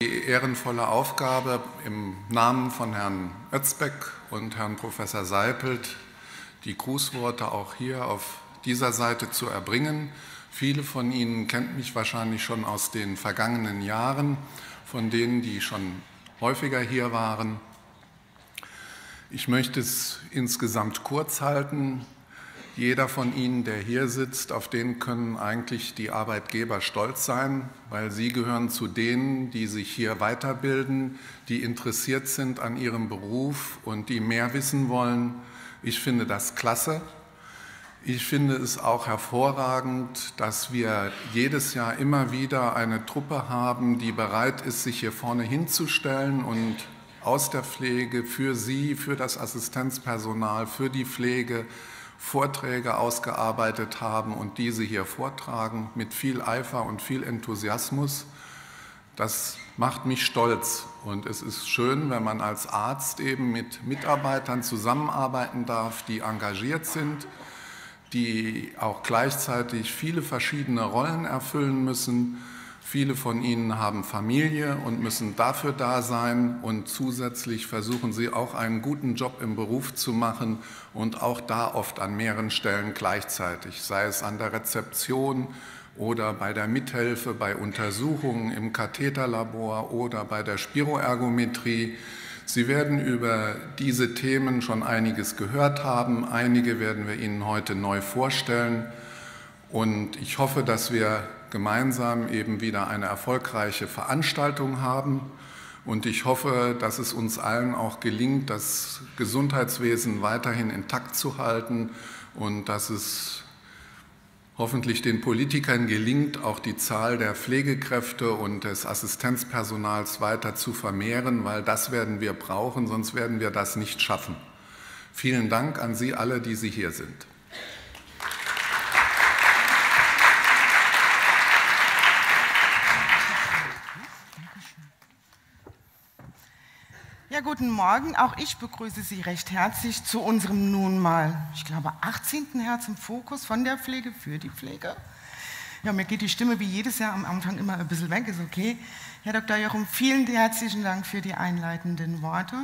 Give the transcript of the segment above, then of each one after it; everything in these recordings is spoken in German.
die ehrenvolle Aufgabe, im Namen von Herrn Özbeck und Herrn Professor Seipelt die Grußworte auch hier auf dieser Seite zu erbringen. Viele von Ihnen kennen mich wahrscheinlich schon aus den vergangenen Jahren, von denen, die schon häufiger hier waren. Ich möchte es insgesamt kurz halten. Jeder von Ihnen, der hier sitzt, auf den können eigentlich die Arbeitgeber stolz sein, weil Sie gehören zu denen, die sich hier weiterbilden, die interessiert sind an ihrem Beruf und die mehr wissen wollen. Ich finde das klasse. Ich finde es auch hervorragend, dass wir jedes Jahr immer wieder eine Truppe haben, die bereit ist, sich hier vorne hinzustellen und aus der Pflege für Sie, für das Assistenzpersonal, für die Pflege, Vorträge ausgearbeitet haben und diese hier vortragen mit viel Eifer und viel Enthusiasmus. Das macht mich stolz und es ist schön, wenn man als Arzt eben mit Mitarbeitern zusammenarbeiten darf, die engagiert sind, die auch gleichzeitig viele verschiedene Rollen erfüllen müssen Viele von ihnen haben Familie und müssen dafür da sein und zusätzlich versuchen sie auch einen guten Job im Beruf zu machen und auch da oft an mehreren Stellen gleichzeitig, sei es an der Rezeption oder bei der Mithilfe bei Untersuchungen im Katheterlabor oder bei der Spiroergometrie. Sie werden über diese Themen schon einiges gehört haben. Einige werden wir Ihnen heute neu vorstellen. Und ich hoffe, dass wir gemeinsam eben wieder eine erfolgreiche Veranstaltung haben. Und ich hoffe, dass es uns allen auch gelingt, das Gesundheitswesen weiterhin intakt zu halten und dass es hoffentlich den Politikern gelingt, auch die Zahl der Pflegekräfte und des Assistenzpersonals weiter zu vermehren, weil das werden wir brauchen, sonst werden wir das nicht schaffen. Vielen Dank an Sie alle, die Sie hier sind. Ja, guten Morgen. Auch ich begrüße Sie recht herzlich zu unserem nun mal, ich glaube, 18. Herz im Fokus von der Pflege für die Pflege. Ja, mir geht die Stimme wie jedes Jahr am Anfang immer ein bisschen weg, ist okay. Herr Dr. Jochum, vielen herzlichen Dank für die einleitenden Worte.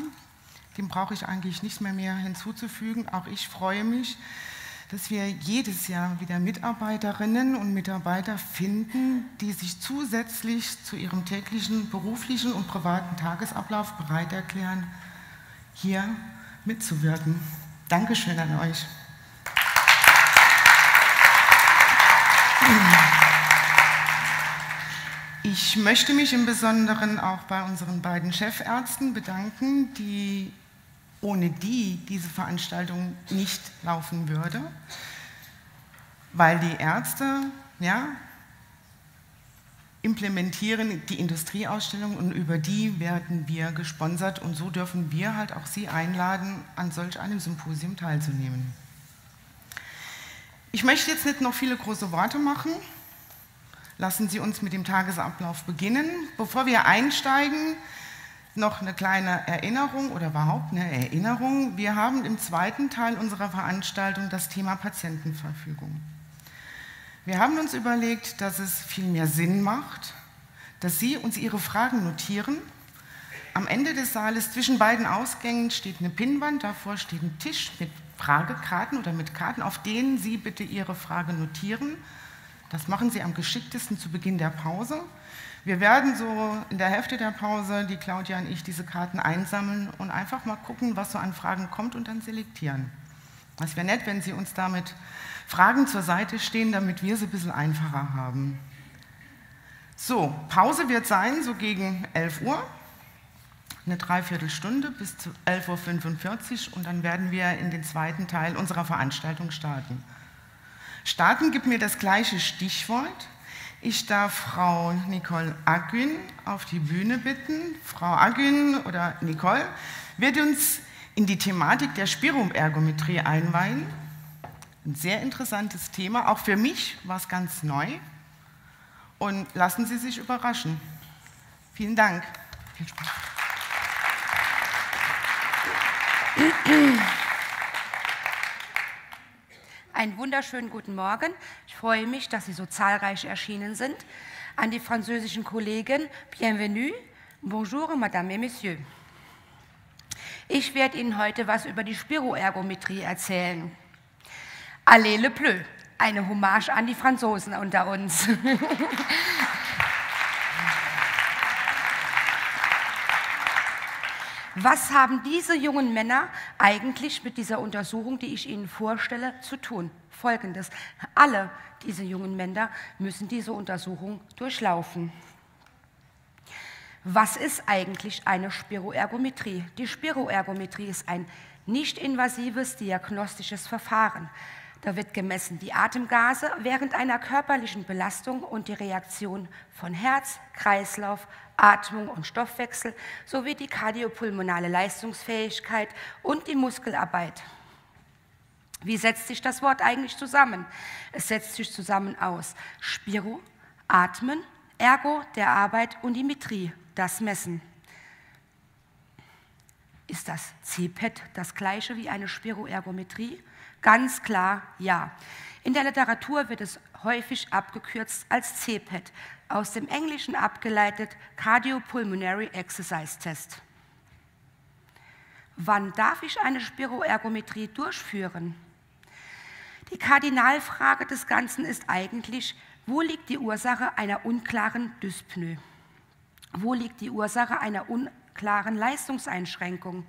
Dem brauche ich eigentlich nichts mehr, mehr hinzuzufügen. Auch ich freue mich, dass wir jedes Jahr wieder Mitarbeiterinnen und Mitarbeiter finden, die sich zusätzlich zu ihrem täglichen beruflichen und privaten Tagesablauf bereit erklären, hier mitzuwirken. Dankeschön an euch. Ich möchte mich im Besonderen auch bei unseren beiden Chefärzten bedanken, die ohne die diese Veranstaltung nicht laufen würde, weil die Ärzte ja, implementieren die Industrieausstellung und über die werden wir gesponsert und so dürfen wir halt auch Sie einladen, an solch einem Symposium teilzunehmen. Ich möchte jetzt nicht noch viele große Worte machen. Lassen Sie uns mit dem Tagesablauf beginnen. Bevor wir einsteigen, noch eine kleine Erinnerung oder überhaupt eine Erinnerung. Wir haben im zweiten Teil unserer Veranstaltung das Thema Patientenverfügung. Wir haben uns überlegt, dass es viel mehr Sinn macht, dass Sie uns Ihre Fragen notieren. Am Ende des Saales zwischen beiden Ausgängen steht eine Pinnwand, davor steht ein Tisch mit Fragekarten oder mit Karten, auf denen Sie bitte Ihre Frage notieren. Das machen Sie am geschicktesten zu Beginn der Pause. Wir werden so in der Hälfte der Pause, die Claudia und ich, diese Karten einsammeln und einfach mal gucken, was so an Fragen kommt und dann selektieren. Es wäre nett, wenn Sie uns damit Fragen zur Seite stehen, damit wir sie ein bisschen einfacher haben. So, Pause wird sein, so gegen 11 Uhr, eine Dreiviertelstunde bis zu 11.45 Uhr und dann werden wir in den zweiten Teil unserer Veranstaltung starten. Starten gibt mir das gleiche Stichwort, ich darf Frau Nicole Agün auf die Bühne bitten. Frau Agün oder Nicole wird uns in die Thematik der Spiroergometrie einweihen. Ein sehr interessantes Thema, auch für mich war es ganz neu. Und lassen Sie sich überraschen. Vielen Dank. Viel Spaß. Einen wunderschönen guten Morgen. Ich freue mich, dass Sie so zahlreich erschienen sind. An die französischen Kollegen, bienvenue. Bonjour, Madame et Messieurs. Ich werde Ihnen heute was über die Spiroergometrie erzählen. Allez le Pleu, eine Hommage an die Franzosen unter uns. Was haben diese jungen Männer eigentlich mit dieser Untersuchung, die ich Ihnen vorstelle, zu tun? Folgendes. Alle diese jungen Männer müssen diese Untersuchung durchlaufen. Was ist eigentlich eine Spiroergometrie? Die Spiroergometrie ist ein nicht invasives diagnostisches Verfahren. Da wird gemessen die Atemgase während einer körperlichen Belastung und die Reaktion von Herz, Kreislauf, Atmung und Stoffwechsel sowie die kardiopulmonale Leistungsfähigkeit und die Muskelarbeit. Wie setzt sich das Wort eigentlich zusammen? Es setzt sich zusammen aus Spiro, Atmen, Ergo, der Arbeit und Dimetrie, das Messen. Ist das CPET das gleiche wie eine Spiroergometrie? Ganz klar ja. In der Literatur wird es häufig abgekürzt als CPET, aus dem Englischen abgeleitet Cardiopulmonary Exercise Test. Wann darf ich eine Spiroergometrie durchführen? Die Kardinalfrage des Ganzen ist eigentlich, wo liegt die Ursache einer unklaren Dyspnoe? Wo liegt die Ursache einer unklaren Leistungseinschränkung?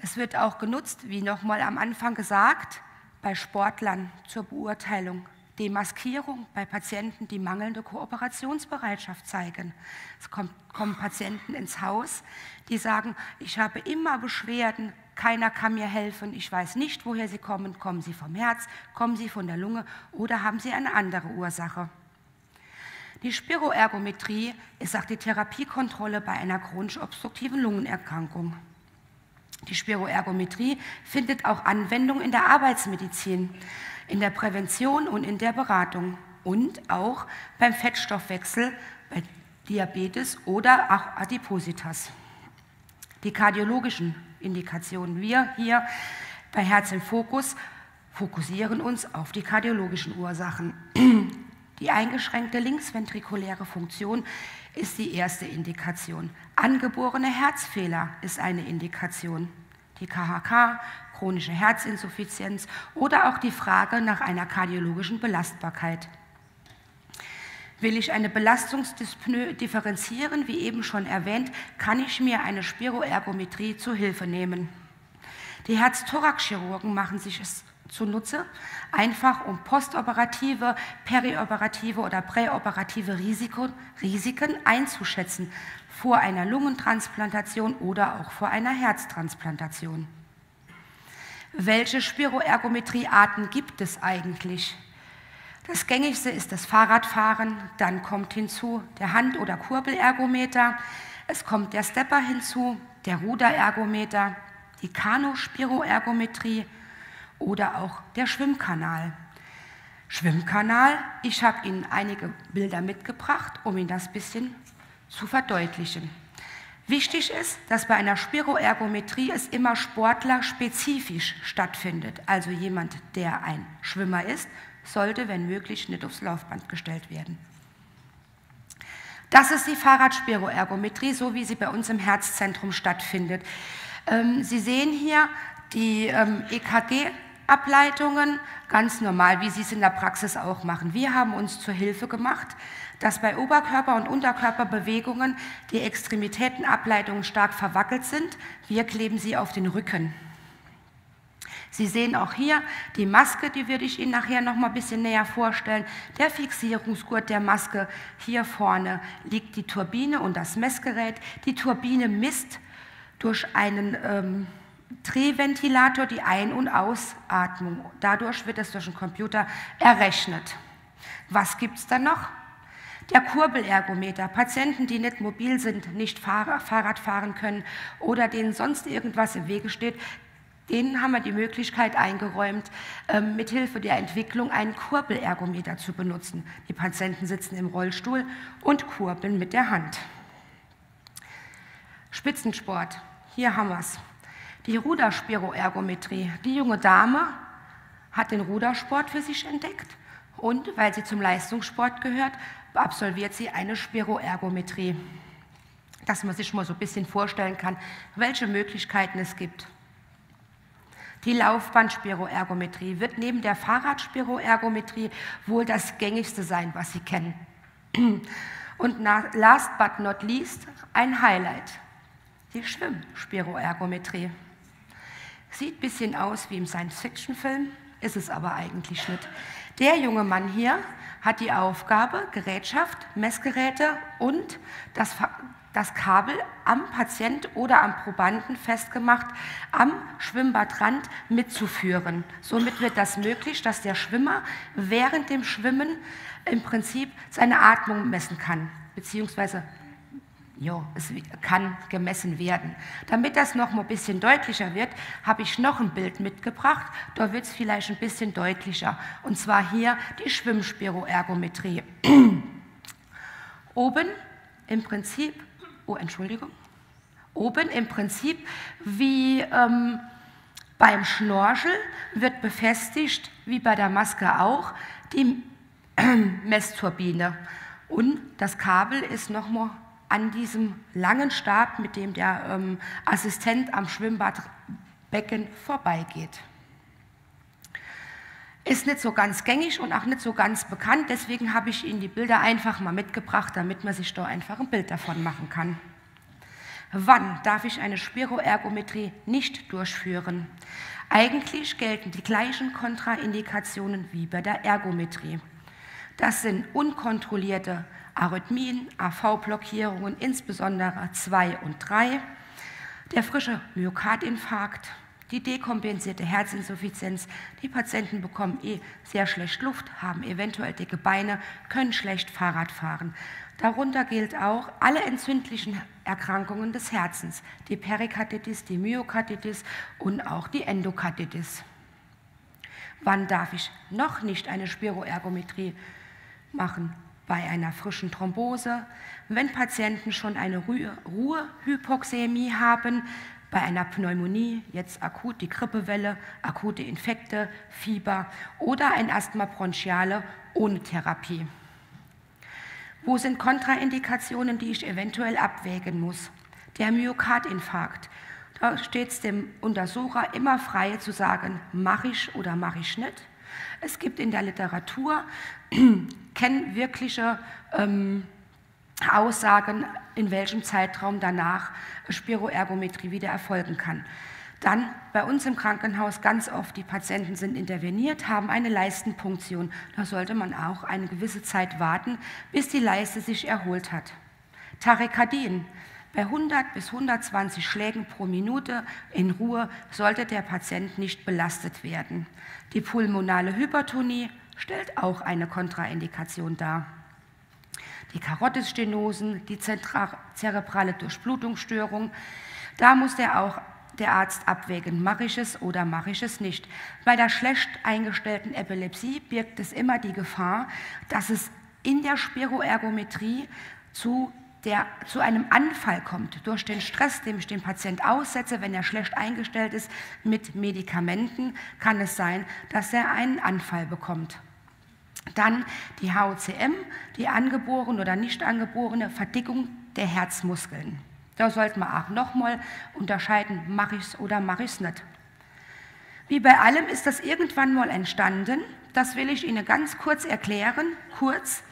Es wird auch genutzt, wie nochmal am Anfang gesagt, bei Sportlern zur Beurteilung. Demaskierung bei Patienten, die mangelnde Kooperationsbereitschaft zeigen. Es kommt, kommen Patienten ins Haus, die sagen, ich habe immer Beschwerden, keiner kann mir helfen, ich weiß nicht, woher sie kommen. Kommen sie vom Herz, kommen sie von der Lunge oder haben sie eine andere Ursache? Die Spiroergometrie ist auch die Therapiekontrolle bei einer chronisch obstruktiven Lungenerkrankung. Die Spiroergometrie findet auch Anwendung in der Arbeitsmedizin, in der Prävention und in der Beratung und auch beim Fettstoffwechsel, bei Diabetes oder auch Adipositas. Die kardiologischen Indikationen. Wir hier bei Herz im Fokus fokussieren uns auf die kardiologischen Ursachen. Die eingeschränkte linksventrikuläre Funktion ist die erste Indikation. Angeborene Herzfehler ist eine Indikation. Die KHK, chronische Herzinsuffizienz oder auch die Frage nach einer kardiologischen Belastbarkeit. Will ich eine Belastungsdyspnoe differenzieren, wie eben schon erwähnt, kann ich mir eine Spiroergometrie zu Hilfe nehmen. Die Herz-Thorax-Chirurgen machen sich es zunutze, einfach um postoperative, perioperative oder präoperative Risiko, Risiken einzuschätzen vor einer Lungentransplantation oder auch vor einer Herztransplantation. Welche Spiroergometriearten gibt es eigentlich? Das gängigste ist das Fahrradfahren, dann kommt hinzu der Hand- oder Kurbelergometer, es kommt der Stepper hinzu, der Ruderergometer, die Kanu-Spiroergometrie, oder auch der Schwimmkanal. Schwimmkanal, ich habe Ihnen einige Bilder mitgebracht, um Ihnen das ein bisschen zu verdeutlichen. Wichtig ist, dass bei einer Spiroergometrie es immer sportlerspezifisch stattfindet. Also jemand, der ein Schwimmer ist, sollte, wenn möglich, nicht aufs Laufband gestellt werden. Das ist die Fahrradspiroergometrie, so wie sie bei uns im Herzzentrum stattfindet. Ähm, sie sehen hier die ähm, EKG Ableitungen, ganz normal, wie Sie es in der Praxis auch machen. Wir haben uns zur Hilfe gemacht, dass bei Oberkörper- und Unterkörperbewegungen die Extremitätenableitungen stark verwackelt sind. Wir kleben sie auf den Rücken. Sie sehen auch hier die Maske, die würde ich Ihnen nachher noch mal ein bisschen näher vorstellen. Der Fixierungsgurt der Maske. Hier vorne liegt die Turbine und das Messgerät. Die Turbine misst durch einen ähm, Drehventilator die Ein- und Ausatmung. Dadurch wird es durch den Computer errechnet. Was gibt es dann noch? Der Kurbelergometer. Patienten, die nicht mobil sind, nicht Fahrrad fahren können oder denen sonst irgendwas im Wege steht, denen haben wir die Möglichkeit eingeräumt, ähm, mithilfe der Entwicklung einen Kurbelergometer zu benutzen. Die Patienten sitzen im Rollstuhl und kurbeln mit der Hand. Spitzensport. Hier haben wir es die Ruderspiroergometrie. Die junge Dame hat den Rudersport für sich entdeckt und weil sie zum Leistungssport gehört, absolviert sie eine Spiroergometrie. dass man sich mal so ein bisschen vorstellen kann, welche Möglichkeiten es gibt. Die Laufbandspiroergometrie wird neben der Fahrradspiroergometrie wohl das gängigste sein, was Sie kennen. Und last but not least ein Highlight, die Schwimmspiroergometrie. Sieht ein bisschen aus wie im Science-Fiction-Film, ist es aber eigentlich nicht. Der junge Mann hier hat die Aufgabe, Gerätschaft, Messgeräte und das, das Kabel am Patient oder am Probanden festgemacht am Schwimmbadrand mitzuführen. Somit wird das möglich, dass der Schwimmer während dem Schwimmen im Prinzip seine Atmung messen kann, beziehungsweise Jo, es kann gemessen werden. Damit das noch mal ein bisschen deutlicher wird, habe ich noch ein Bild mitgebracht. Da wird es vielleicht ein bisschen deutlicher. Und zwar hier die Schwimmspiroergometrie. Oben im Prinzip, oh Entschuldigung, oben im Prinzip wie ähm, beim Schnorchel wird befestigt, wie bei der Maske auch, die Messturbine. Und das Kabel ist nochmal an diesem langen Stab, mit dem der ähm, Assistent am Schwimmbadbecken vorbeigeht. Ist nicht so ganz gängig und auch nicht so ganz bekannt, deswegen habe ich Ihnen die Bilder einfach mal mitgebracht, damit man sich da einfach ein Bild davon machen kann. Wann darf ich eine Spiroergometrie nicht durchführen? Eigentlich gelten die gleichen Kontraindikationen wie bei der Ergometrie. Das sind unkontrollierte Arrhythmien, AV-Blockierungen, insbesondere 2 und 3, der frische Myokardinfarkt, die dekompensierte Herzinsuffizienz. Die Patienten bekommen eh sehr schlecht Luft, haben eventuell dicke Beine, können schlecht Fahrrad fahren. Darunter gilt auch alle entzündlichen Erkrankungen des Herzens, die Perikarditis, die Myokarditis und auch die Endokarditis. Wann darf ich noch nicht eine Spiroergometrie machen? Bei einer frischen Thrombose, wenn Patienten schon eine Ruhehypoxämie haben, bei einer Pneumonie, jetzt akut die Grippewelle, akute Infekte, Fieber oder ein Asthma bronchiale ohne Therapie. Wo sind Kontraindikationen, die ich eventuell abwägen muss? Der Myokardinfarkt. Da steht es dem Untersucher immer frei zu sagen, mache ich oder mache ich nicht. Es gibt in der Literatur kennwirkliche ähm, Aussagen, in welchem Zeitraum danach Spiroergometrie wieder erfolgen kann. Dann bei uns im Krankenhaus ganz oft, die Patienten sind interveniert, haben eine Leistenpunktion. Da sollte man auch eine gewisse Zeit warten, bis die Leiste sich erholt hat. Tachykardien. Bei 100 bis 120 Schlägen pro Minute in Ruhe sollte der Patient nicht belastet werden. Die pulmonale Hypertonie stellt auch eine Kontraindikation dar. Die Karotisstenosen, die zerebrale Durchblutungsstörung, da muss der auch der Arzt abwägen, mache ich es oder mache ich es nicht. Bei der schlecht eingestellten Epilepsie birgt es immer die Gefahr, dass es in der Spiroergometrie zu der zu einem Anfall kommt, durch den Stress, dem ich den Patient aussetze, wenn er schlecht eingestellt ist mit Medikamenten, kann es sein, dass er einen Anfall bekommt. Dann die HOCM, die angeborene oder nicht angeborene Verdickung der Herzmuskeln. Da sollte man auch nochmal unterscheiden, mache ich es oder mache ich es nicht. Wie bei allem ist das irgendwann mal entstanden. Das will ich Ihnen ganz kurz erklären, kurz,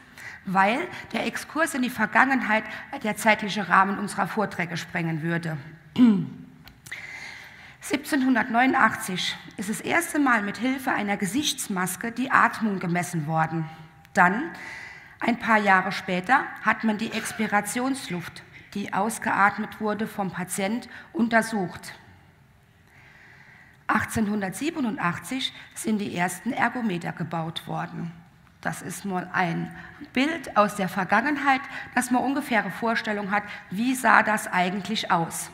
weil der Exkurs in die Vergangenheit der zeitliche Rahmen unserer Vorträge sprengen würde. 1789 ist das erste Mal mit Hilfe einer Gesichtsmaske die Atmung gemessen worden. Dann, ein paar Jahre später, hat man die Expirationsluft, die ausgeatmet wurde vom Patient, untersucht. 1887 sind die ersten Ergometer gebaut worden. Das ist mal ein Bild aus der Vergangenheit, dass man ungefähre Vorstellung hat, wie sah das eigentlich aus.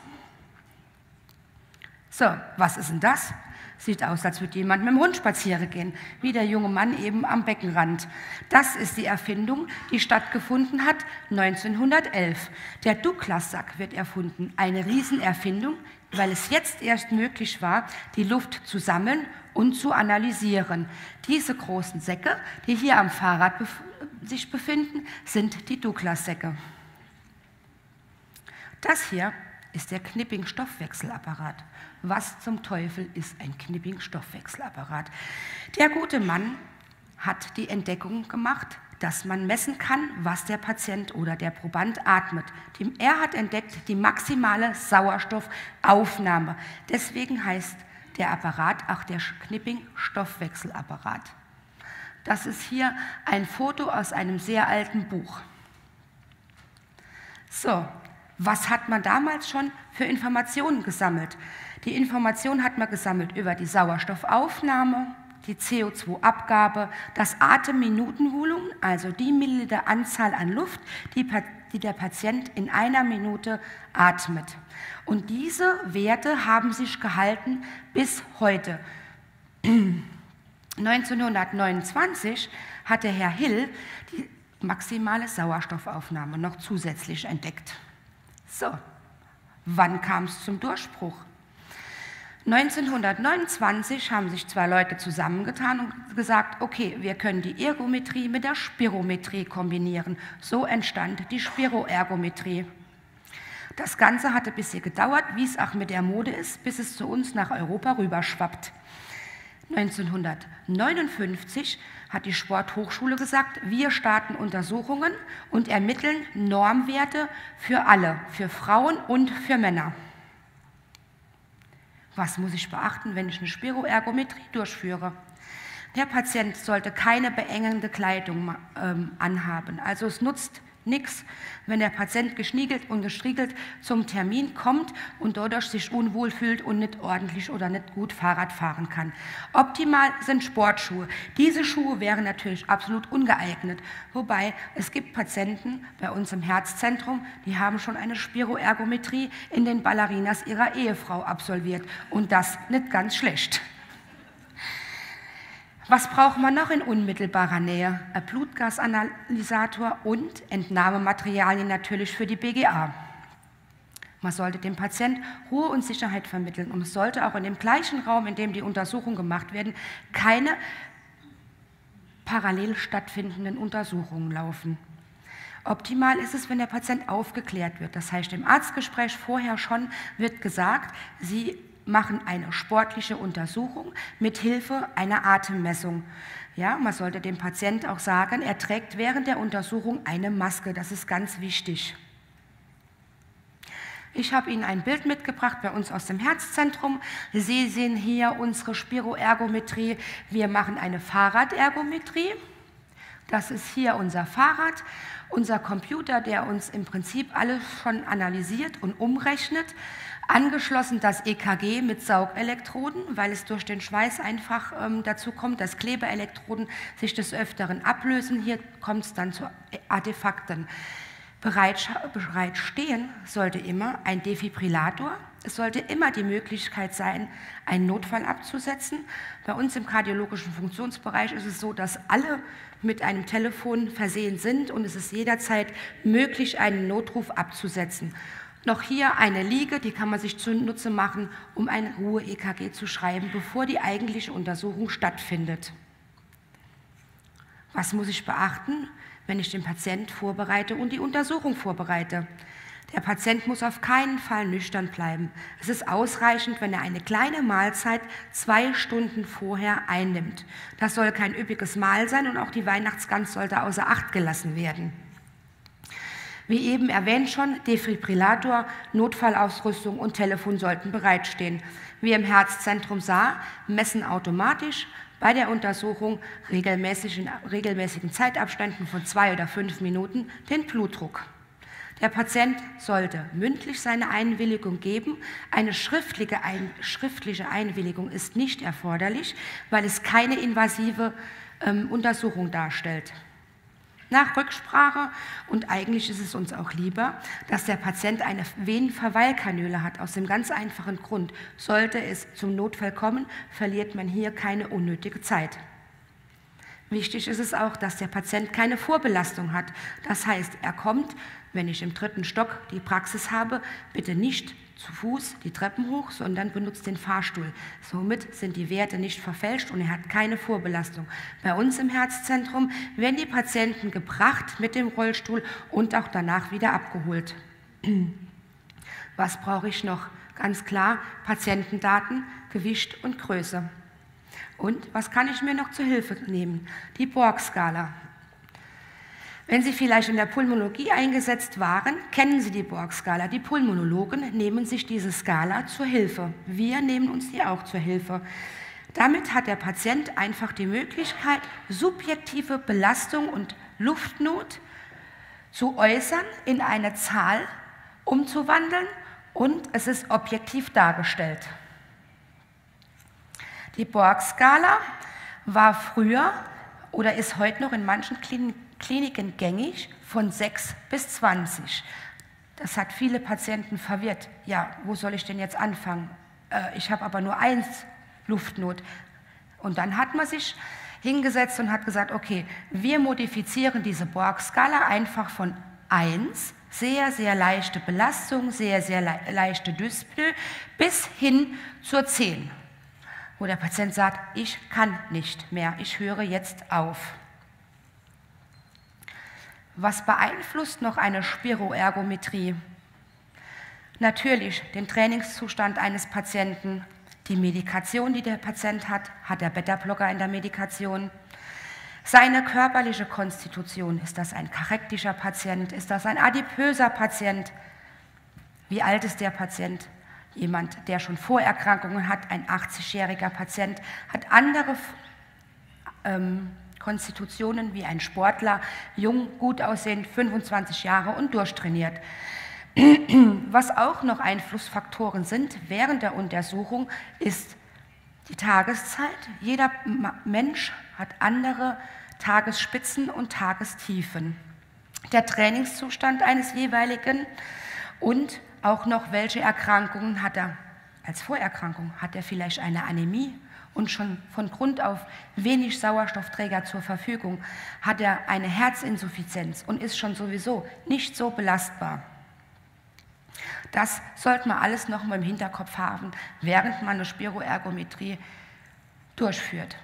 So, was ist denn das? Sieht aus, als würde jemand mit dem Hund spazieren gehen, wie der junge Mann eben am Beckenrand. Das ist die Erfindung, die stattgefunden hat 1911. Der Douglas-Sack wird erfunden, eine Riesenerfindung, weil es jetzt erst möglich war, die Luft zu sammeln und zu analysieren. Diese großen Säcke, die hier am Fahrrad bef sich befinden, sind die Douglas-Säcke. Das hier ist der Knipping-Stoffwechselapparat. Was zum Teufel ist ein Knipping-Stoffwechselapparat? Der gute Mann hat die Entdeckung gemacht, dass man messen kann, was der Patient oder der Proband atmet. Er hat entdeckt die maximale Sauerstoffaufnahme. Deswegen heißt der Apparat auch der Knipping-Stoffwechselapparat. Das ist hier ein Foto aus einem sehr alten Buch. So, was hat man damals schon für Informationen gesammelt? Die Informationen hat man gesammelt über die Sauerstoffaufnahme, die CO2-Abgabe, das Atemminutenvolumen, also die Milliliter Anzahl an Luft, die, die der Patient in einer Minute atmet. Und diese Werte haben sich gehalten bis heute. 1929 hatte Herr Hill die maximale Sauerstoffaufnahme noch zusätzlich entdeckt. So, wann kam es zum Durchbruch? 1929 haben sich zwei Leute zusammengetan und gesagt, okay, wir können die Ergometrie mit der Spirometrie kombinieren. So entstand die Spiroergometrie. Das Ganze hatte bisher gedauert, wie es auch mit der Mode ist, bis es zu uns nach Europa rüberschwappt. 1959 hat die Sporthochschule gesagt, wir starten Untersuchungen und ermitteln Normwerte für alle, für Frauen und für Männer. Was muss ich beachten, wenn ich eine Spiroergometrie durchführe? Der Patient sollte keine beengende Kleidung ähm, anhaben. Also es nutzt nichts, wenn der Patient geschniegelt und gestriegelt zum Termin kommt und dadurch sich unwohl fühlt und nicht ordentlich oder nicht gut Fahrrad fahren kann. Optimal sind Sportschuhe. Diese Schuhe wären natürlich absolut ungeeignet. Wobei es gibt Patienten bei uns im Herzzentrum, die haben schon eine Spiroergometrie in den Ballerinas ihrer Ehefrau absolviert. Und das nicht ganz schlecht. Was braucht man noch in unmittelbarer Nähe? Ein Blutgasanalysator und Entnahmematerialien natürlich für die BGA. Man sollte dem Patient Ruhe und Sicherheit vermitteln und es sollte auch in dem gleichen Raum, in dem die Untersuchungen gemacht werden, keine parallel stattfindenden Untersuchungen laufen. Optimal ist es, wenn der Patient aufgeklärt wird. Das heißt, im Arztgespräch vorher schon wird gesagt, Sie machen eine sportliche Untersuchung mit Hilfe einer Atemmessung. Ja, man sollte dem Patienten auch sagen, er trägt während der Untersuchung eine Maske. Das ist ganz wichtig. Ich habe Ihnen ein Bild mitgebracht bei uns aus dem Herzzentrum. Sie sehen hier unsere Spiroergometrie. Wir machen eine Fahrradergometrie. Das ist hier unser Fahrrad, unser Computer, der uns im Prinzip alles schon analysiert und umrechnet. Angeschlossen das EKG mit Saugelektroden, weil es durch den Schweiß einfach ähm, dazu kommt, dass Klebeelektroden sich des Öfteren ablösen. Hier kommt es dann zu Artefakten. Bereitstehen sollte immer ein Defibrillator. Es sollte immer die Möglichkeit sein, einen Notfall abzusetzen. Bei uns im kardiologischen Funktionsbereich ist es so, dass alle mit einem Telefon versehen sind und es ist jederzeit möglich, einen Notruf abzusetzen. Noch hier eine Liege, die kann man sich zunutze machen, um ein Ruhe-EKG zu schreiben, bevor die eigentliche Untersuchung stattfindet. Was muss ich beachten, wenn ich den Patient vorbereite und die Untersuchung vorbereite? Der Patient muss auf keinen Fall nüchtern bleiben. Es ist ausreichend, wenn er eine kleine Mahlzeit zwei Stunden vorher einnimmt. Das soll kein üppiges Mahl sein und auch die Weihnachtsgans sollte außer Acht gelassen werden. Wie eben erwähnt schon, Defibrillator, Notfallausrüstung und Telefon sollten bereitstehen. Wir im Herzzentrum Saar messen automatisch bei der Untersuchung regelmäßig in regelmäßigen Zeitabständen von zwei oder fünf Minuten den Blutdruck. Der Patient sollte mündlich seine Einwilligung geben. Eine schriftliche, ein, schriftliche Einwilligung ist nicht erforderlich, weil es keine invasive ähm, Untersuchung darstellt nach Rücksprache und eigentlich ist es uns auch lieber, dass der Patient eine Venenverweilkanüle hat, aus dem ganz einfachen Grund. Sollte es zum Notfall kommen, verliert man hier keine unnötige Zeit. Wichtig ist es auch, dass der Patient keine Vorbelastung hat. Das heißt, er kommt, wenn ich im dritten Stock die Praxis habe, bitte nicht zu Fuß die Treppen hoch, sondern benutzt den Fahrstuhl. Somit sind die Werte nicht verfälscht und er hat keine Vorbelastung. Bei uns im Herzzentrum werden die Patienten gebracht mit dem Rollstuhl und auch danach wieder abgeholt. Was brauche ich noch? Ganz klar, Patientendaten, Gewicht und Größe. Und was kann ich mir noch zur Hilfe nehmen? Die Borg-Skala. Wenn Sie vielleicht in der Pulmonologie eingesetzt waren, kennen Sie die Borg-Skala. Die Pulmonologen nehmen sich diese Skala zur Hilfe. Wir nehmen uns die auch zur Hilfe. Damit hat der Patient einfach die Möglichkeit, subjektive Belastung und Luftnot zu äußern, in eine Zahl umzuwandeln und es ist objektiv dargestellt. Die Borg-Skala war früher oder ist heute noch in manchen Kliniken gängig von 6 bis 20. Das hat viele Patienten verwirrt. Ja, wo soll ich denn jetzt anfangen? Äh, ich habe aber nur eins Luftnot. Und dann hat man sich hingesetzt und hat gesagt, okay, wir modifizieren diese Borg-Skala einfach von 1, sehr, sehr leichte Belastung, sehr, sehr le leichte Dyspnoe, bis hin zur 10 wo der Patient sagt, ich kann nicht mehr, ich höre jetzt auf. Was beeinflusst noch eine Spiroergometrie? Natürlich den Trainingszustand eines Patienten, die Medikation, die der Patient hat, hat er Beta-Blocker in der Medikation, seine körperliche Konstitution, ist das ein karektischer Patient, ist das ein adipöser Patient, wie alt ist der Patient, Jemand, der schon Vorerkrankungen hat, ein 80-jähriger Patient, hat andere ähm, Konstitutionen wie ein Sportler, jung, gut aussehend, 25 Jahre und durchtrainiert. Was auch noch Einflussfaktoren sind während der Untersuchung, ist die Tageszeit. Jeder Mensch hat andere Tagesspitzen und Tagestiefen. Der Trainingszustand eines jeweiligen und auch noch, welche Erkrankungen hat er als Vorerkrankung? Hat er vielleicht eine Anämie und schon von Grund auf wenig Sauerstoffträger zur Verfügung? Hat er eine Herzinsuffizienz und ist schon sowieso nicht so belastbar? Das sollte man alles noch mal im Hinterkopf haben, während man eine Spiroergometrie durchführt.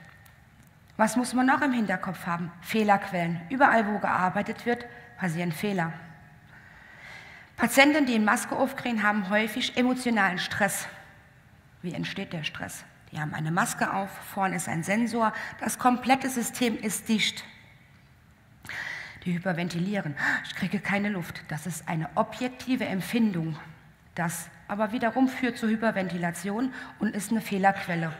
Was muss man noch im Hinterkopf haben? Fehlerquellen. Überall, wo gearbeitet wird, passieren Fehler. Patienten, die in Maske aufkriegen, haben häufig emotionalen Stress. Wie entsteht der Stress? Die haben eine Maske auf, vorne ist ein Sensor, das komplette System ist dicht. Die hyperventilieren. Ich kriege keine Luft. Das ist eine objektive Empfindung. Das aber wiederum führt zur Hyperventilation und ist eine Fehlerquelle.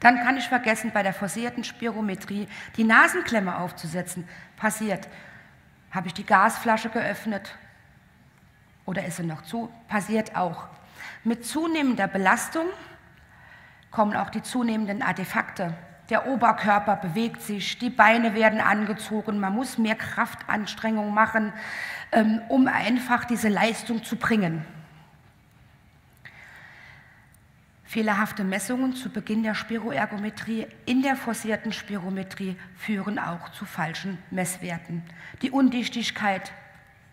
Dann kann ich vergessen, bei der forcierten Spirometrie die Nasenklemme aufzusetzen. Passiert. Habe ich die Gasflasche geöffnet, oder ist sie noch zu? Passiert auch. Mit zunehmender Belastung kommen auch die zunehmenden Artefakte. Der Oberkörper bewegt sich, die Beine werden angezogen, man muss mehr Kraftanstrengung machen, ähm, um einfach diese Leistung zu bringen. Fehlerhafte Messungen zu Beginn der Spiroergometrie in der forcierten Spirometrie führen auch zu falschen Messwerten. Die Undichtigkeit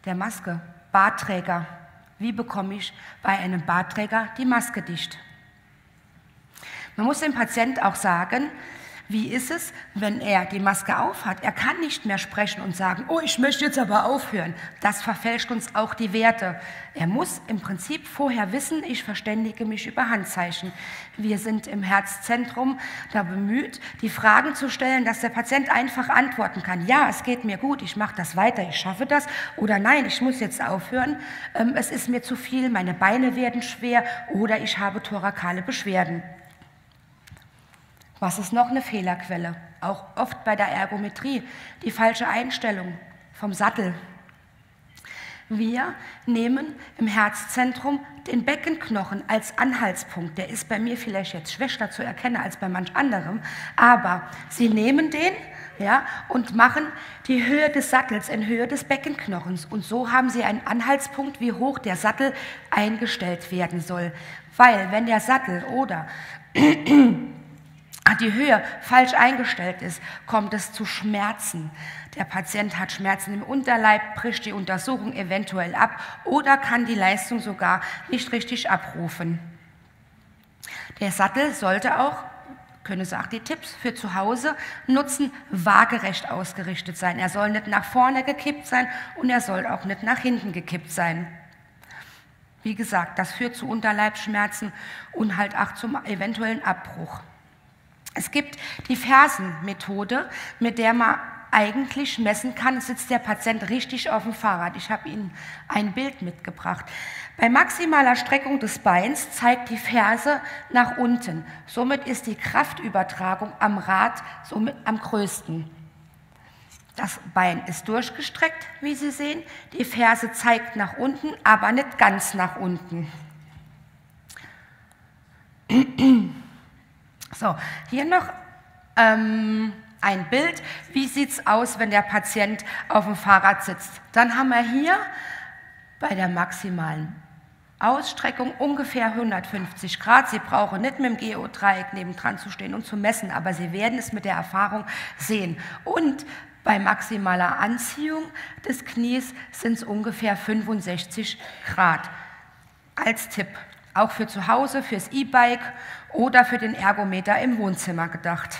der Maske Bartträger. Wie bekomme ich bei einem Bartträger die Maske dicht? Man muss dem Patient auch sagen, wie ist es, wenn er die Maske aufhat? Er kann nicht mehr sprechen und sagen, oh, ich möchte jetzt aber aufhören. Das verfälscht uns auch die Werte. Er muss im Prinzip vorher wissen, ich verständige mich über Handzeichen. Wir sind im Herzzentrum da bemüht, die Fragen zu stellen, dass der Patient einfach antworten kann. Ja, es geht mir gut, ich mache das weiter, ich schaffe das. Oder nein, ich muss jetzt aufhören, ähm, es ist mir zu viel, meine Beine werden schwer oder ich habe thorakale Beschwerden. Was ist noch eine Fehlerquelle? Auch oft bei der Ergometrie, die falsche Einstellung vom Sattel. Wir nehmen im Herzzentrum den Beckenknochen als Anhaltspunkt. Der ist bei mir vielleicht jetzt schwächer zu erkennen als bei manch anderem, aber Sie nehmen den ja, und machen die Höhe des Sattels in Höhe des Beckenknochens. Und so haben Sie einen Anhaltspunkt, wie hoch der Sattel eingestellt werden soll. Weil wenn der Sattel oder die Höhe falsch eingestellt ist, kommt es zu Schmerzen. Der Patient hat Schmerzen im Unterleib, bricht die Untersuchung eventuell ab oder kann die Leistung sogar nicht richtig abrufen. Der Sattel sollte auch, können Sie auch die Tipps für zu Hause nutzen, waagerecht ausgerichtet sein. Er soll nicht nach vorne gekippt sein und er soll auch nicht nach hinten gekippt sein. Wie gesagt, das führt zu Unterleibsschmerzen und halt auch zum eventuellen Abbruch. Es gibt die Fersenmethode, mit der man eigentlich messen kann, sitzt der Patient richtig auf dem Fahrrad. Ich habe Ihnen ein Bild mitgebracht. Bei maximaler Streckung des Beins zeigt die Ferse nach unten. Somit ist die Kraftübertragung am Rad somit am größten. Das Bein ist durchgestreckt, wie Sie sehen. Die Ferse zeigt nach unten, aber nicht ganz nach unten. So, hier noch ähm, ein Bild. Wie sieht es aus, wenn der Patient auf dem Fahrrad sitzt? Dann haben wir hier bei der maximalen Ausstreckung ungefähr 150 Grad. Sie brauchen nicht mit dem Geodreieck nebendran zu stehen und zu messen, aber Sie werden es mit der Erfahrung sehen. Und bei maximaler Anziehung des Knies sind es ungefähr 65 Grad. Als Tipp, auch für zu Hause, fürs E-Bike oder für den Ergometer im Wohnzimmer gedacht.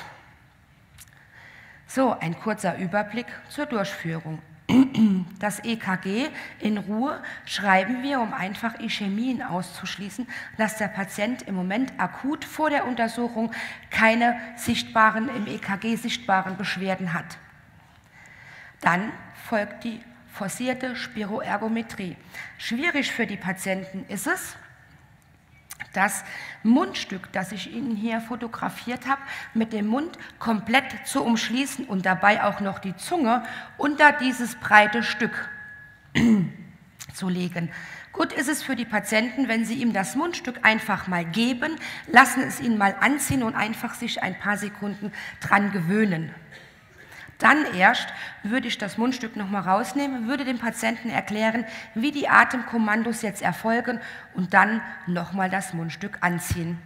So, ein kurzer Überblick zur Durchführung. Das EKG in Ruhe schreiben wir, um einfach Ischämien auszuschließen, dass der Patient im Moment akut vor der Untersuchung keine sichtbaren, im EKG sichtbaren Beschwerden hat. Dann folgt die forcierte Spiroergometrie. Schwierig für die Patienten ist es, das Mundstück, das ich Ihnen hier fotografiert habe, mit dem Mund komplett zu umschließen und dabei auch noch die Zunge unter dieses breite Stück zu legen. Gut ist es für die Patienten, wenn Sie ihm das Mundstück einfach mal geben, lassen es ihn mal anziehen und einfach sich ein paar Sekunden dran gewöhnen. Dann erst würde ich das Mundstück nochmal rausnehmen, würde dem Patienten erklären, wie die Atemkommandos jetzt erfolgen und dann nochmal das Mundstück anziehen.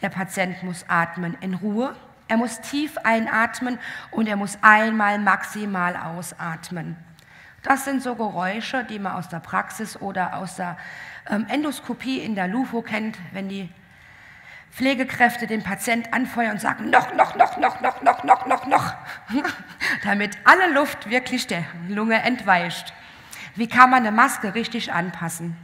Der Patient muss atmen in Ruhe, er muss tief einatmen und er muss einmal maximal ausatmen. Das sind so Geräusche, die man aus der Praxis oder aus der ähm, Endoskopie in der LUFO kennt, wenn die Pflegekräfte den Patient anfeuern und sagen, noch, noch, noch, noch, noch, noch, noch, noch, noch, damit alle Luft wirklich der Lunge entweicht. Wie kann man eine Maske richtig anpassen?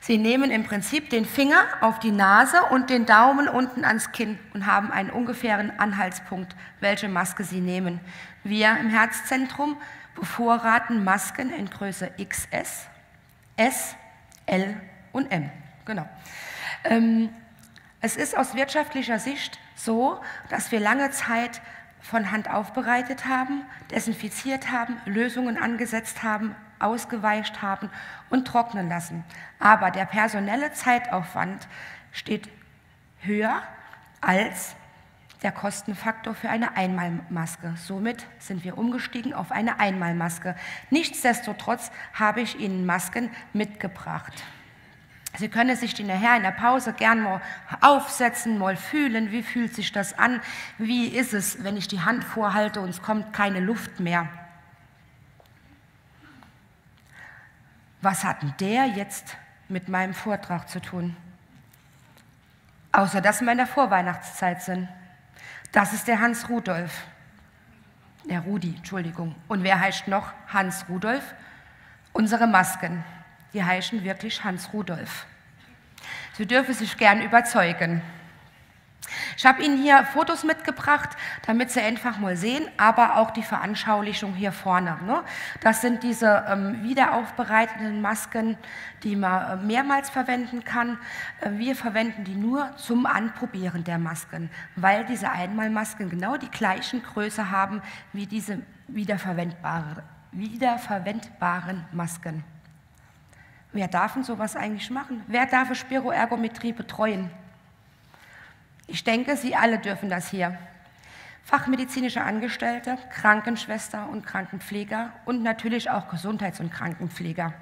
Sie nehmen im Prinzip den Finger auf die Nase und den Daumen unten ans Kinn und haben einen ungefähren Anhaltspunkt, welche Maske Sie nehmen. Wir im Herzzentrum bevorraten Masken in Größe XS, S, L und M. Genau. Ähm, es ist aus wirtschaftlicher Sicht so, dass wir lange Zeit von Hand aufbereitet haben, desinfiziert haben, Lösungen angesetzt haben, ausgeweicht haben und trocknen lassen. Aber der personelle Zeitaufwand steht höher als der Kostenfaktor für eine Einmalmaske. Somit sind wir umgestiegen auf eine Einmalmaske. Nichtsdestotrotz habe ich Ihnen Masken mitgebracht. Sie können sich die nachher in der Pause gern mal aufsetzen, mal fühlen, wie fühlt sich das an, wie ist es, wenn ich die Hand vorhalte und es kommt keine Luft mehr. Was hat denn der jetzt mit meinem Vortrag zu tun? Außer dass wir in der Vorweihnachtszeit sind. Das ist der Hans Rudolf. Der Rudi, Entschuldigung. Und wer heißt noch Hans Rudolf? Unsere Masken die heißen wirklich Hans Rudolf. Sie dürfen sich gern überzeugen. Ich habe Ihnen hier Fotos mitgebracht, damit Sie einfach mal sehen, aber auch die Veranschaulichung hier vorne. Ne? Das sind diese ähm, wiederaufbereiteten Masken, die man äh, mehrmals verwenden kann. Äh, wir verwenden die nur zum Anprobieren der Masken, weil diese Einmalmasken genau die gleichen Größe haben wie diese wiederverwendbare, wiederverwendbaren Masken. Wer darf denn sowas eigentlich machen? Wer darf Spiroergometrie betreuen? Ich denke, Sie alle dürfen das hier. Fachmedizinische Angestellte, Krankenschwester und Krankenpfleger und natürlich auch Gesundheits- und Krankenpfleger.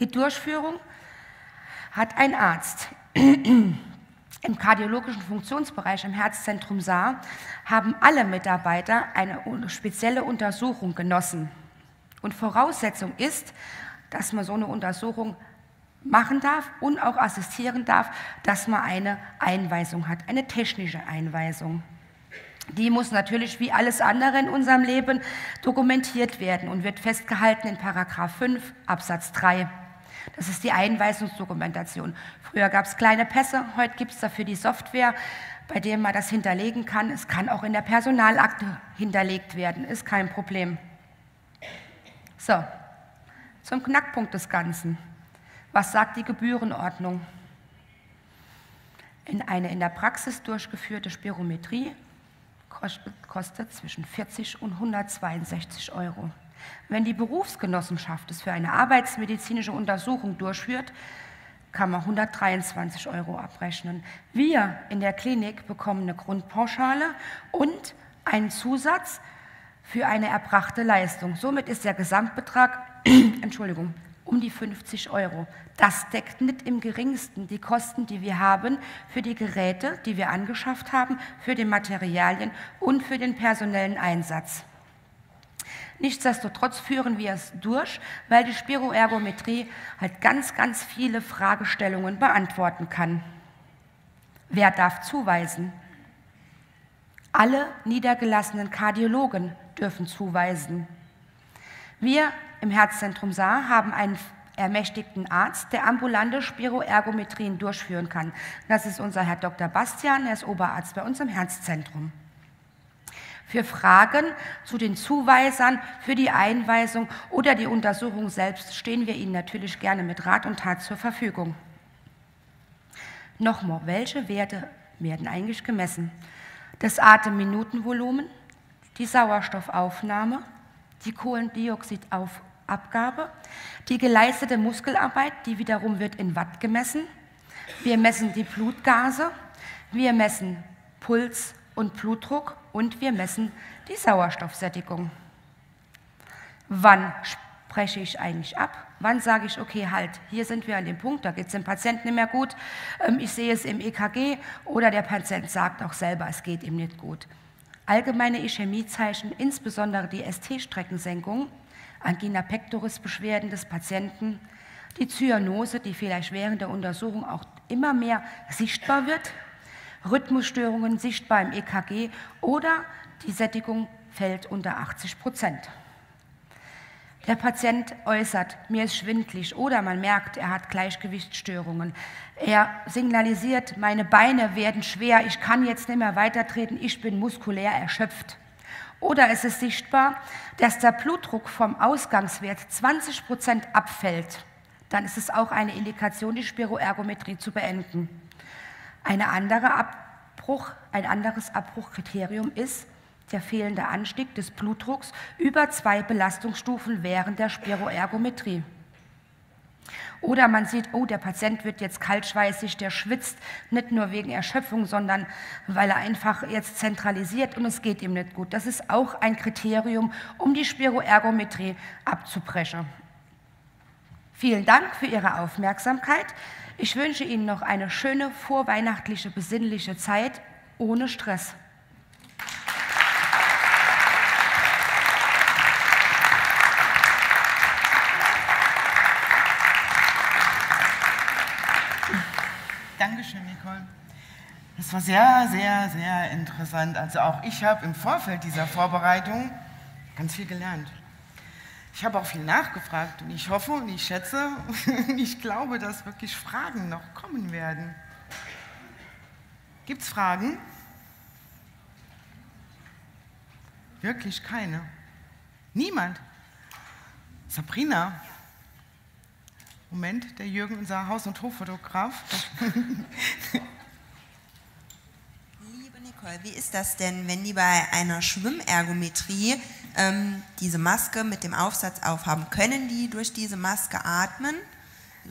Die Durchführung hat ein Arzt. Im kardiologischen Funktionsbereich im Herzzentrum Saar haben alle Mitarbeiter eine spezielle Untersuchung genossen. Und Voraussetzung ist, dass man so eine Untersuchung machen darf und auch assistieren darf, dass man eine Einweisung hat, eine technische Einweisung. Die muss natürlich wie alles andere in unserem Leben dokumentiert werden und wird festgehalten in Paragraph 5 Absatz 3. Das ist die Einweisungsdokumentation. Früher gab es kleine Pässe, heute gibt es dafür die Software, bei der man das hinterlegen kann. Es kann auch in der Personalakte hinterlegt werden, ist kein Problem. So, zum Knackpunkt des Ganzen. Was sagt die Gebührenordnung? In eine in der Praxis durchgeführte Spirometrie kostet zwischen 40 und 162 Euro. Wenn die Berufsgenossenschaft es für eine arbeitsmedizinische Untersuchung durchführt, kann man 123 Euro abrechnen. Wir in der Klinik bekommen eine Grundpauschale und einen Zusatz für eine erbrachte Leistung. Somit ist der Gesamtbetrag, Entschuldigung, um die 50 Euro. Das deckt nicht im geringsten die Kosten, die wir haben für die Geräte, die wir angeschafft haben, für die Materialien und für den personellen Einsatz. Nichtsdestotrotz führen wir es durch, weil die Spiroergometrie halt ganz, ganz viele Fragestellungen beantworten kann. Wer darf zuweisen? Alle niedergelassenen Kardiologen dürfen zuweisen. Wir im Herzzentrum Saar haben einen ermächtigten Arzt, der ambulante Spiroergometrien durchführen kann. Das ist unser Herr Dr. Bastian, er ist Oberarzt bei uns im Herzzentrum. Für Fragen zu den Zuweisern, für die Einweisung oder die Untersuchung selbst stehen wir Ihnen natürlich gerne mit Rat und Tat zur Verfügung. Nochmal, welche Werte werden eigentlich gemessen? Das Atemminutenvolumen, die Sauerstoffaufnahme, die Kohlendioxidabgabe, die geleistete Muskelarbeit, die wiederum wird in Watt gemessen. Wir messen die Blutgase, wir messen Puls und Blutdruck und wir messen die Sauerstoffsättigung. Wann spreche ich eigentlich ab? Wann sage ich, okay, halt, hier sind wir an dem Punkt, da geht es dem Patienten nicht mehr gut, ähm, ich sehe es im EKG oder der Patient sagt auch selber, es geht ihm nicht gut. Allgemeine Ischämiezeichen, insbesondere die ST-Streckensenkung, Angina pectoris-Beschwerden des Patienten, die Zyanose, die vielleicht während der Untersuchung auch immer mehr sichtbar wird, Rhythmusstörungen sichtbar im EKG oder die Sättigung fällt unter 80 Prozent. Der Patient äußert, mir ist schwindlig oder man merkt, er hat Gleichgewichtsstörungen. Er signalisiert, meine Beine werden schwer, ich kann jetzt nicht mehr weitertreten, ich bin muskulär erschöpft. Oder es ist sichtbar, dass der Blutdruck vom Ausgangswert 20 Prozent abfällt. Dann ist es auch eine Indikation, die Spiroergometrie zu beenden. Eine andere Abbruch, ein anderes Abbruchkriterium ist der fehlende Anstieg des Blutdrucks über zwei Belastungsstufen während der Spiroergometrie. Oder man sieht, oh, der Patient wird jetzt kaltschweißig, der schwitzt nicht nur wegen Erschöpfung, sondern weil er einfach jetzt zentralisiert und es geht ihm nicht gut. Das ist auch ein Kriterium, um die Spiroergometrie abzubrechen. Vielen Dank für Ihre Aufmerksamkeit. Ich wünsche Ihnen noch eine schöne vorweihnachtliche, besinnliche Zeit ohne Stress. Dankeschön, Nicole. Das war sehr, sehr, sehr interessant. Also auch ich habe im Vorfeld dieser Vorbereitung ganz viel gelernt. Ich habe auch viel nachgefragt und ich hoffe und ich schätze und ich glaube, dass wirklich Fragen noch kommen werden. Gibt es Fragen? Wirklich keine. Niemand. Sabrina. Moment, der Jürgen, unser Haus- und Hoffotograf. Nicole, wie ist das denn, wenn die bei einer Schwimmergometrie ähm, diese Maske mit dem Aufsatz aufhaben? Können die durch diese Maske atmen?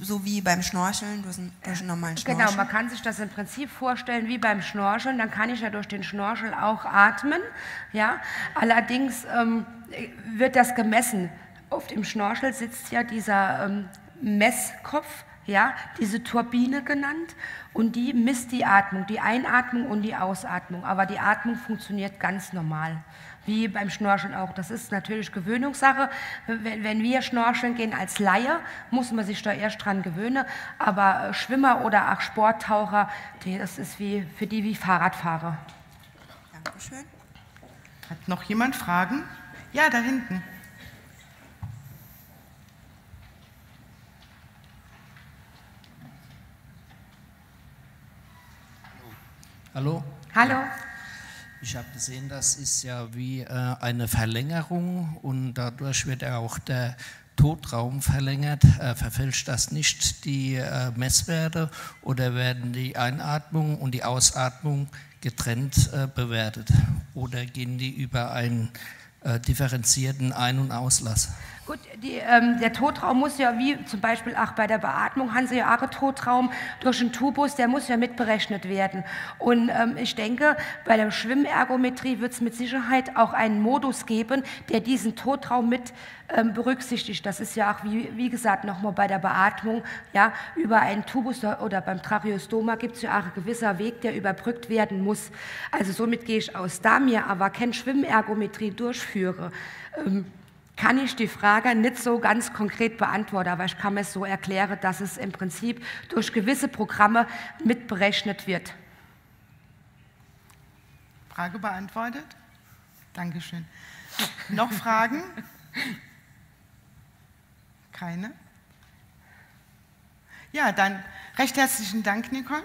So wie beim Schnorcheln, durch einen, durch einen normalen Schnorchel? Genau, man kann sich das im Prinzip vorstellen wie beim Schnorcheln. Dann kann ich ja durch den Schnorchel auch atmen. Ja? Allerdings ähm, wird das gemessen. Auf dem Schnorchel sitzt ja dieser ähm, Messkopf ja, diese Turbine genannt und die misst die Atmung, die Einatmung und die Ausatmung. Aber die Atmung funktioniert ganz normal, wie beim Schnorcheln auch. Das ist natürlich Gewöhnungssache. Wenn, wenn wir schnorcheln gehen als Laie, muss man sich da erst dran gewöhnen. Aber Schwimmer oder auch Sporttaucher, die, das ist wie, für die wie Fahrradfahrer. Dankeschön. Hat noch jemand Fragen? Ja, da hinten. Hallo? Hallo? Ich habe gesehen, das ist ja wie äh, eine Verlängerung und dadurch wird ja auch der Totraum verlängert. Äh, verfälscht das nicht die äh, Messwerte oder werden die Einatmung und die Ausatmung getrennt äh, bewertet oder gehen die über einen äh, differenzierten Ein- und Auslass? Gut, die, ähm, der Totraum muss ja, wie zum Beispiel auch bei der Beatmung, Hanseare Totraum durch einen Tubus, der muss ja mitberechnet werden. Und ähm, ich denke, bei der Schwimmergometrie wird es mit Sicherheit auch einen Modus geben, der diesen Totraum mit ähm, berücksichtigt. Das ist ja auch, wie, wie gesagt, nochmal bei der Beatmung, ja, über einen Tubus oder beim Tracheostoma gibt es ja auch ein gewisser Weg, der überbrückt werden muss. Also somit gehe ich aus. Da mir aber keine Schwimmergometrie durchführe, ähm, kann ich die Frage nicht so ganz konkret beantworten, aber ich kann es so erklären, dass es im Prinzip durch gewisse Programme mitberechnet wird. Frage beantwortet? Dankeschön. Noch Fragen? Keine? Ja, dann recht herzlichen Dank, Nicole.